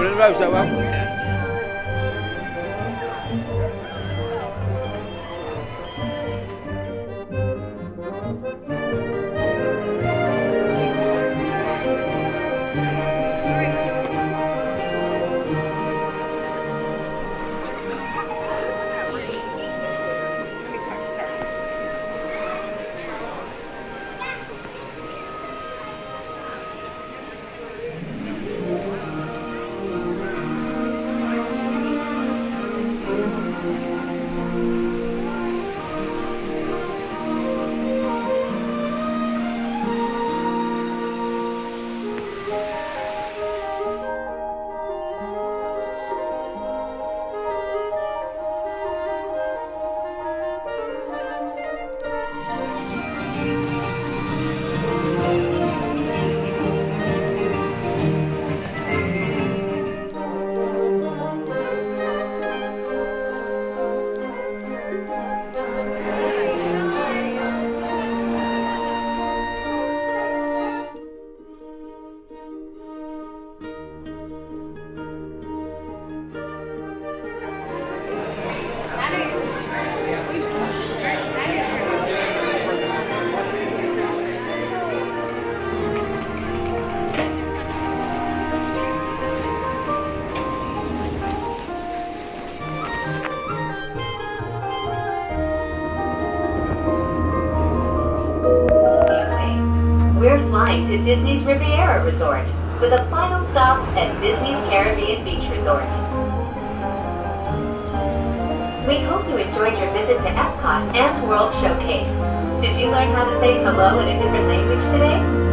Running the roads well. To Disney's Riviera Resort with a final stop at Disney's Caribbean Beach Resort. We hope you enjoyed your visit to Epcot and World Showcase. Did you learn how to say hello in a different language today?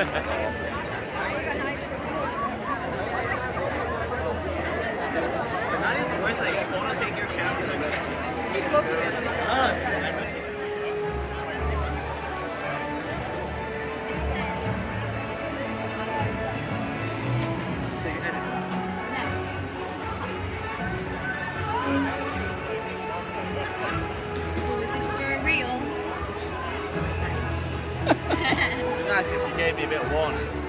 ハハハハ! Gave me a bit of warning.